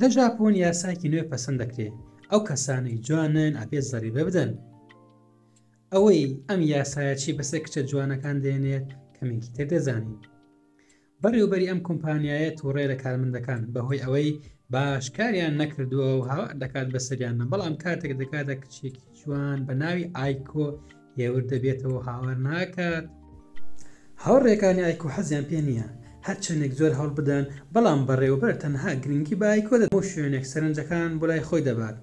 لە ژاپۆن یاساکی نوێ پەسەند دەکرێت ئەو کەسانەی جوانن ئەپێ زەریبە بدەن ئەوەی ئەم یاسایەکی بەسەر کچە جوانەکان دێنێت کەمێکی تر دەزانین بەڕێوبەری ئەم کۆمپانیایە تووڕێ لە کارمەندەکان بەهۆی ئەوەی باش کاریان نەکردووە و هاوار دەکات بەسەریانە بەڵام کاتێک دەکاتە کچێکی جوان بە ناوی ئایکۆ هێور دەبێتەوەو هاوار ناکات. هاوڕێکانی ئایکۆ حەزیان پێ نییە هەرچەندێک زۆر هەوڵبدەن، بەڵام بەڕێوەبەر تەنها گرنگی بە ئایکۆ دەدات، هەموو شوێنێک سەرنجەکان بۆ لای خۆی دەبات.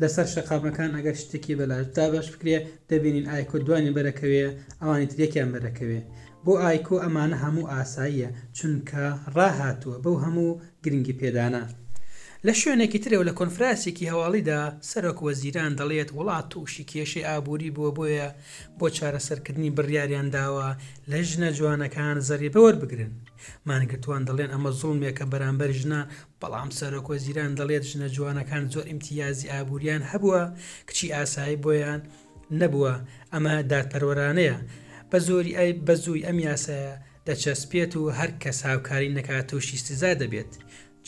لەسەر شەقامەکان ئەگەر شتێکی بەلاش دابەشبکرێ، دەبینین ئایکۆ دوانی بەرەکەوێ، ئەوانی تر یەکیان بەرەکەوێ. بۆ ئایکۆ ئەمانە هەموو ئاساییە چونکە ڕاهاتووە بەو هەموو گرنگی پێدانە. لە شوێنێکی ترەوە لە کۆنفراسێکی هەواڵیدا سەرۆک وەزیران دەڵێت وڵات تووشی کێشەی ئابووری بووە بۆیە بۆ چارەسەرکردنی بڕیاریان داوە لە ژنە جوانەکان زەریبە وەربگرن مانگرتووان دەڵێن ئەمە زوڵمێکە بەرامبەر ژنان بەڵام سەرۆک وەزیران دەڵێت ژنە جوانەکان زۆر ئیمتیازی ئابووریان هەبووە کچی ئاسایی بۆیان نەبووە ئەمە دادپەروەرانەیە بە زۆری ئەی بە زووی ئەم یاسایە دەچەسپێت و هەر کەس هاوکاری نەکات توشی سزا دەبێت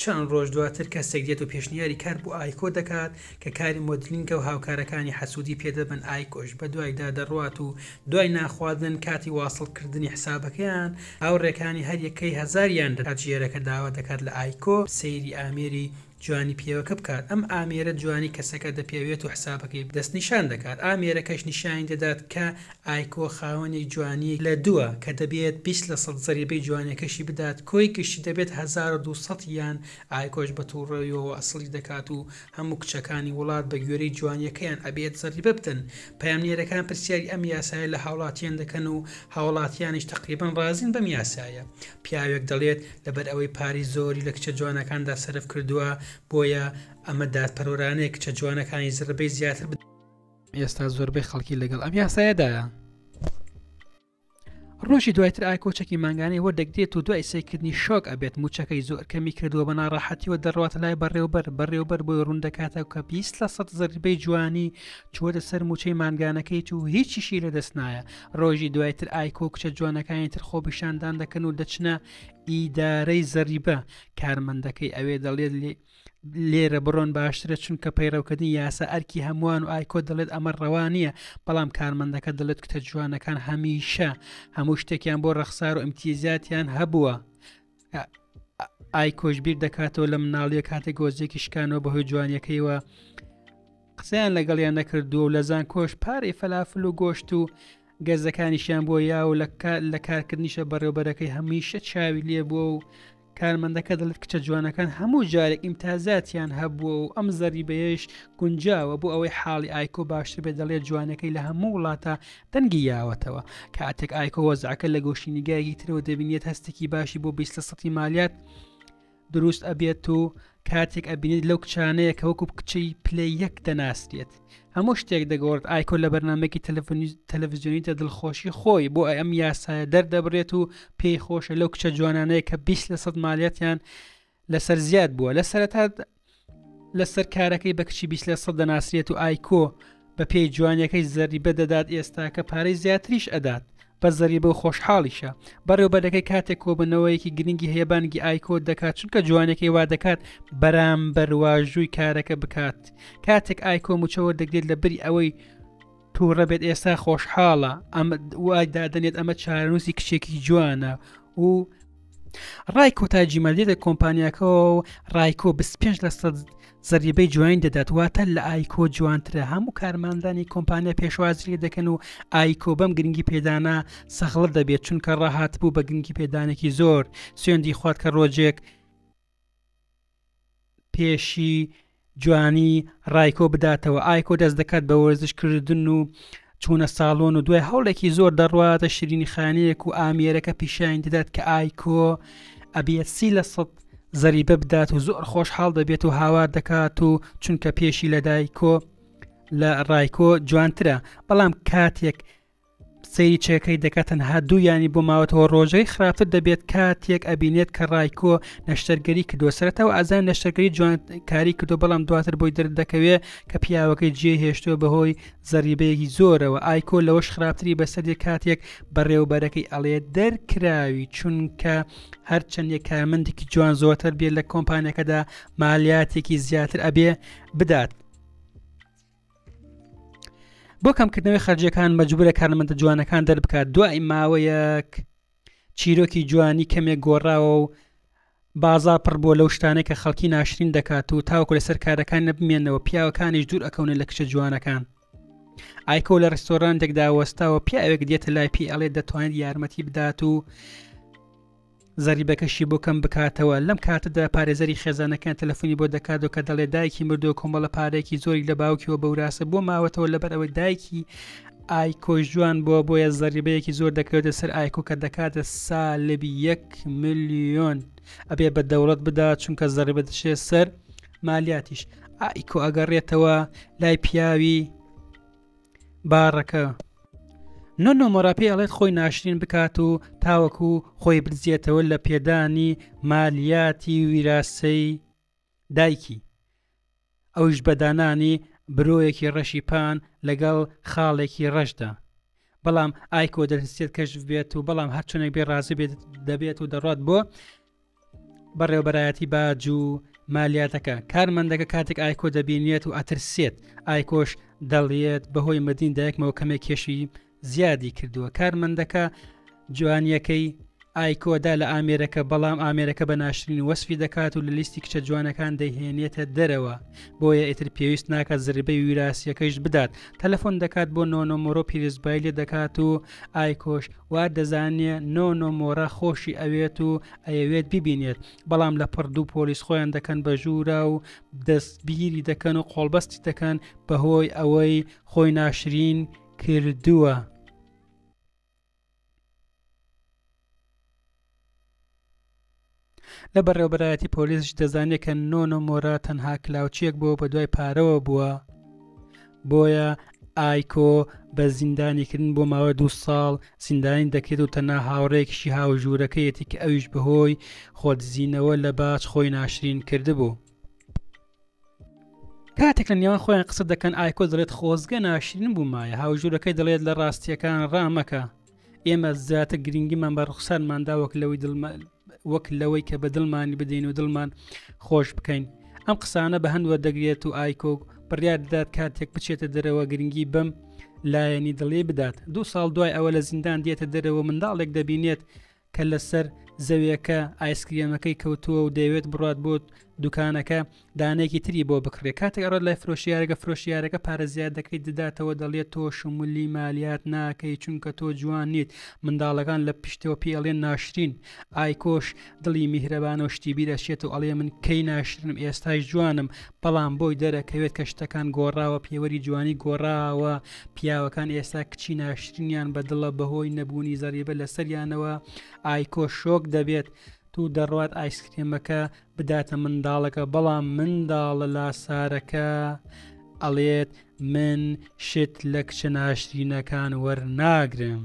چەند ڕۆژ دواتر کەسێک دێت و پێشنیاری کار بۆ ئایکۆ دەکات کە کاری مۆدلینگە و هاوکارەکانی حەسودی پێ دەبەن ئایکۆش بە دوایدا دەڕوات و دوای نانخواردن کاتی واصل کردنی حسابەکەیان هاوڕێکانی هەر یەکەی هەزاریان دەدات ژێرەکە داوا دەکات لە ئایکۆ سەیری ئامێری جوانی پێوەکە بکات ئەم ئامێرە جوانی کەسەکە دەپێوێت و حسابەکەی دەستنیشان دەکات ئامێرەکەش نیشانی دەدات کە ئایکۆ خاوەنی جوانیەکی لە دووە کە دەبێت بیست لە سەد زەریبەی جوانیەکەشی بدات کۆی گشتی دەبێت هەزار و دوو سەد یان ئایکۆش بە توڕەویەوە ئەسڵی دەکات و هەموو کچەکانی وڵات بە گوێرەی جوانیەکەیان ئەبێت زەریبە بدەن پەیامنێرەکان پرسیاری ئەم یاسایە لە هاوڵاتیان دەکەن و هاوڵاتیانیش تەقریبەن ڕازین بەم یاسایە پیاوێک دەڵێت، لەبەرئەوەی پارەی زۆری لە کچە جوانەکاندا سەرف کردووە، بۆیە ئەمە دادپەروەرانەیە کچە جوانەکانی زڕبەی زیاتر بدات. ئێستا زۆربەی خەڵکی لەگەڵ ئەم یاسایەدایە. ڕۆژی دوایتر ئاکۆ چەکی مانگانەی وەردەگرێت و دوای سەیکردنی شۆک ئەبێت موچەکەی زۆر کەمی کردووە بە ناڕەحەتیوە دەڕواتە لای بەڕێوبەر بەڕێوبەر بۆی ڕوندەکاتە کە 20 لە سەد زەربەی جوانی چووەتە سەر موچەی مانگانەکەیت و هیچیشی لەدەست نایە ڕۆژی دوای تر ئایکۆ و کچە جوانەکانی تر خۆپیشاندان دەکەن و دەچنە ئیدارەی زەریبە، کارمەندەکەی ئەوێ دەڵێت لێرە بڕۆن باشترە چونکە پەیڕەوکردنی یاسا ئەرکی هەمووان و ئایکۆ دەڵێت ئەمە ڕەوا نییە بەڵام کارمەندەکە دەڵێت کتە جوانەکان هەمیشە هەموو شتێکیان بۆ ڕەخسار و ئەمتیزاتیان هەبووە ئای کۆشببیر دەکاتەوە لە مناڵیە کاتێک گۆزێکی شکانەوە بەهۆی جوانیەکەیوە قسەیان لەگەڵیان نەکردووە و لە زان کۆش پارەی فەلافل و گۆشت و گەزەکانیشیان بۆ یا و لە کارکردنیشە بەڕێوبەرەکەی هەمیشە چاوی لێ بووە و کارمەندەکە دەڵێت کچە جوانەکان هەموو جارێک ئیمتازاتیان هەبووە و ئەم زەری بەهێش گونجاوە بۆ ئەوەی حاڵی ئایکۆ باشتر بێ دەڵێت جوانەکەی لە هەموو وڵاتە دەنگی یاوەتەوە کاتێک ئایکۆ وەزعەکە لە گۆشی نیگایەکی ترەوە دەبینێت هەستێکی باشی بۆ بیست لە سەتی مالیات دروست ئەبێت و کاتێک ئەبینێت لەو کچانەیە کە وەکو کچەی پلە یەک دەناسرێت هەموو شتێک دەگۆڕێت ئایکۆ لە بەرنمەکی تەلەڤزیۆنیدا دڵخۆشی خۆی بۆ ئەم یاسایە دەردەبرێت و پێی خۆشە لەو کچە جوانانەیە کە 20 لە سەد مالیاتیان لەسەر زیاد بووە لە سەرەتا لەسەر کارەکەی بە کچی بیست لە سەد دەناسرێت و ئایکۆ بە پێی جوانیەکەی زەریبە دەدات ئێستا کە پارەی زیاتریش ئەدات بە زەریبە و خۆشحاڵیشە بەڕێوبەرەکەی کاتێک کۆبنەوەیەکی گرنگی هەیە بانگی ئایکۆ دەکات چونکە جوانەکەی وا دەکات بەرامبەر واژووی کارەکە بکات کاتێک ئایکۆ موچەوە دەگرێت لە بری ئەوەی توڕە بێت ئێستا خۆشحاڵە ئەمە وای دادنێت ئەمە چارەنووسی کچێکی جوانە و ڕای کۆتاجی مەلێتە کۆمپانیاکەەوە و ڕایکۆ 25 لە سەد زەریبەی جوین دەدات واتە لە ئایکۆ جوانترە هەموو کارماندانی کۆمپانیا پێشوازی دەکەن و ئایکۆ بەم گرنگی پێدانە سەخڵت دەبێت چونکە ڕاهات بوو بە گرنگی پێدانێکی زۆر سوێندی خوارد کە ڕۆژێک پێشی جوانی ڕایکۆ بداتەوە ئایکۆ دەست دەکات بە وەرزشکردن و چوونە ساڵۆن و دوای هەوڵێکی زۆر دەڕواتە شیرینی خانەیەک و ئامێرەکە پیشانی دەدات کە ئایکۆ ئەبیەت سی لە سەد زەریبە بدات و زۆر خۆشحاڵ دەبێت و هاوار دەکات و چونکە پێشی لە دایکۆ لە ڕایکۆ جوانترە بەڵام کاتێک سەیری چێکەی دەکات تەنها دوو یانی بۆ ماوەتەوە ڕۆژەکەی خراپتر دەبێت کاتیەک ئەبینێت کە ڕایکۆ نەشتەرگەری کردوە سەرەتاوە ئازان نەشتەرگەری جوان کاری کردو بەڵام دواتر بۆی دەر دەکەوێ کە پیاوەکەی جێ هێشتوە بەهۆی زەریبەیەکی زۆرەوە ئایکۆ لەوەش خراپتری بەسەر دێ کاتیەک بەڕێوبەرەکەی ئەڵێ دەر کراوی چونکە هەرچەندە کارمەندێکی جوان زۆرتر بێت لە کۆمپانیەکەدا مالیاتێکی زیاتر ئەبێ بدات بۆ کەمکردنەوەی خەرجیەکان مەجبورە کارمەندە جوانەکان دەربکات دوای ماوەیەک چیرۆکی جوانی کەمێک گۆڕاوە و بازا پڕ بۆ لەو شتانێک کە خەڵکی ناشرین دەکات و تاوکو لەسەر کارەکان نەبمێنەوە پیاوەکانیش دوور ئەکەونە لە کچە جوانەکان ئایکۆ لە ڕستۆرانێکدا وەستاوە پیاوێک دێتە لای پێ ئەڵێ دەتوانێت یارمەتی بدات و زەریبەکەشی بۆ کەم بکاتەوە، لەم کاتەدا پارێزەری خێزانەکەیان تەلەفۆنی بۆ دەکاتەوە کە دەڵێت دایکی مردووە کۆمەڵە پارەیەکی زۆری لە باوکیەوە بە وراسە بۆ ماوەتەوە لەبەر ئەوەی دایکی ئایکۆش جوان بووە بۆیە زەریبەیەکی زۆر دەکەوێتە سەر ئایکۆ کە دەکاتە سالبی یەک ملیۆن ئەبێ بە دەوڵەت بدا چونکە زەریبە دەشێت سەر مالیاتیش ئایکۆ ئەگەڕێتەوە لای پیاوی باڕەکە نۆ نۆمۆرا پێ ئەڵێت خۆی ناشرین بکات و تاوەکو خۆی بدزیێتەوە لە پێدانی مالیاتی ویراسەی دایکی ئەوش بەدانانی برۆیەکی ڕەشی پان لەگەڵ خاڵێکی ڕەشدا بەڵام ئایکۆ دەستێت کەش بێت و بەڵام هەرچونێک بێ ڕازی بێت دەبێت و دەڕات بۆ بەڕێوبەرایەتی باج و مالیاتەکە کارمەندەکە کاتێک ئایکۆ دەبینێت و ئەترسێت ئایکۆش دەڵێت بەهۆی مدین دایکمەوە کەمێک کێشی زیادی کردووە کارمەندەکە جوانیەکەی ئایکۆدا لە ئامێرەکە بەڵام ئامێرەکە بە ناشرین وەسفی دەکات و لە لیستی کچە جوانەکان دەهێنێتە دەرەوە بۆیە ئیتر پێویست ناکات زربەی ویراسیەکەیش بدات تەلەفۆن دەکات بۆ نۆنۆمۆرۆ پیرزبای لێ دەکات و ئای کۆش وا دەزانێ نۆ نۆ مۆرە خۆشی ئەوێت و ئەیەوێت ببینێت بەڵام لە پڕ دوو پۆلیس خۆیان دەکەن بە ژوورا و دەست بیری دەکەن و قۆڵبەستی دەکەن بە هۆی ئەوەی خۆی ناشرین کردووە. لە بەڕێوەبەرایەتی پۆلیسش دەزانێت کە نۆنۆ مۆرا تەنها کلااوچییەک بۆ بەدوای پارەوە بووە بۆیە ئایکۆ بە زیندانیکردن بۆ ماوەی دوو ساڵ زیندانی دەکرێت و تەنها هاوڕێکیشی هاو ژوورەکەیەتی کە ئەویش بەهۆی خۆدزینەوە لە باج خۆی ناشرین کردبوو. کاتێک لە نێوان خۆیان قسە دەکەن ئایکۆ دەڵێت خۆزگە ناشرین بوومایە هاوژورەکەی دەڵێت لە ڕاستیەکان ڕامەکە ئێمە زیاتر گرنگیمان بە ڕوخسارماندا وەک لەوەی وەک لەوەی کە بە دڵمانی بدەین و دڵمان خۆش بکەین ئەم قسانە بە هەندوە دەگرێت و ئایکۆک بڕیار دەدات کاتێک بچێتە دەرەوە گرنگی بم لایەنی دڵی بدات دوو ساڵ دوای ئەوە لە زیندان دێتە دەرەوە منداڵێک دەبینێت کە لەسەر زەویەکە ئایسکرێمەکەی کەوتووە و دەیەوێت بڕات بۆت دوکانەکە دانەیەکی تری بۆ بکڕێ کاتێک ئەڕۆت لای فرۆشیارەکە فرۆشیارەکە پارە زیاد دەکەیت دەداتەوە دەڵێت تۆ شومولی مالیات ناکەی چونکە تۆ جوان نیت منداڵەکان لە پشتەوە پێی ئەڵێن ناشرین ئایکۆش دڵی میهرەبانەو شتی بیر ئەچێت و ئەڵێ من کەی ناشرنم ئێستاش جوانم بەڵام بۆی دەرەکەوێت کە شتەکان گۆڕاوە پێوەری جوانی گۆڕاوە پیاوەکان ئێستا کچی ناشرینیان بە دڵە بەهۆی نەبوونی زەریبە لەسەریانەوە ئایکۆ شۆک دەبێت تو دەڕوات ئایسکرێمەکە بداتە منداڵەکە بەڵام منداڵە لاسارەکە ئەڵێت من شت لە کچە ناشرینەکان وەرناگرم.